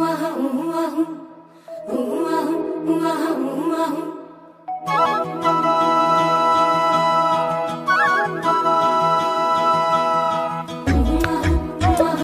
ooh ah ooh ah ooh ah ooh ah ooh ah ooh ah